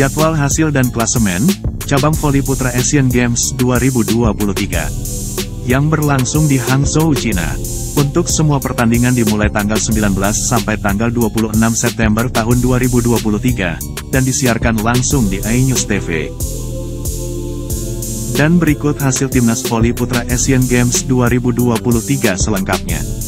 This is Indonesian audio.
Jadwal hasil dan klasemen, cabang voli putra Asian Games 2023. Yang berlangsung di Hangzhou, China. Untuk semua pertandingan dimulai tanggal 19 sampai tanggal 26 September tahun 2023, dan disiarkan langsung di iNews TV. Dan berikut hasil timnas voli putra Asian Games 2023 selengkapnya.